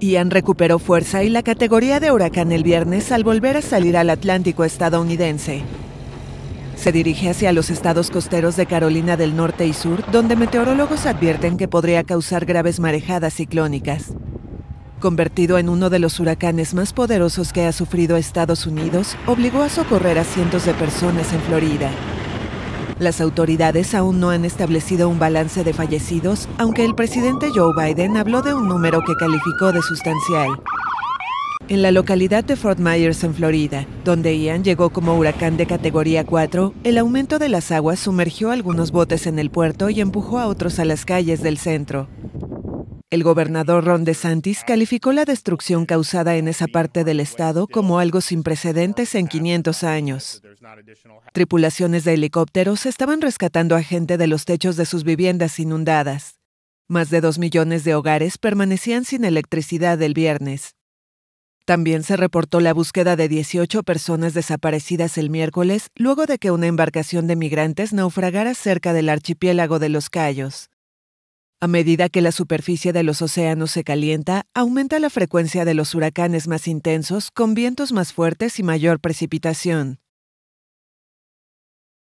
Ian recuperó fuerza y la categoría de huracán el viernes al volver a salir al Atlántico estadounidense. Se dirige hacia los estados costeros de Carolina del Norte y Sur, donde meteorólogos advierten que podría causar graves marejadas ciclónicas. Convertido en uno de los huracanes más poderosos que ha sufrido Estados Unidos, obligó a socorrer a cientos de personas en Florida. Las autoridades aún no han establecido un balance de fallecidos, aunque el presidente Joe Biden habló de un número que calificó de sustancial. En la localidad de Fort Myers, en Florida, donde Ian llegó como huracán de categoría 4, el aumento de las aguas sumergió algunos botes en el puerto y empujó a otros a las calles del centro. El gobernador Ron DeSantis calificó la destrucción causada en esa parte del estado como algo sin precedentes en 500 años. Tripulaciones de helicópteros estaban rescatando a gente de los techos de sus viviendas inundadas. Más de dos millones de hogares permanecían sin electricidad el viernes. También se reportó la búsqueda de 18 personas desaparecidas el miércoles luego de que una embarcación de migrantes naufragara cerca del archipiélago de los Cayos. A medida que la superficie de los océanos se calienta, aumenta la frecuencia de los huracanes más intensos con vientos más fuertes y mayor precipitación.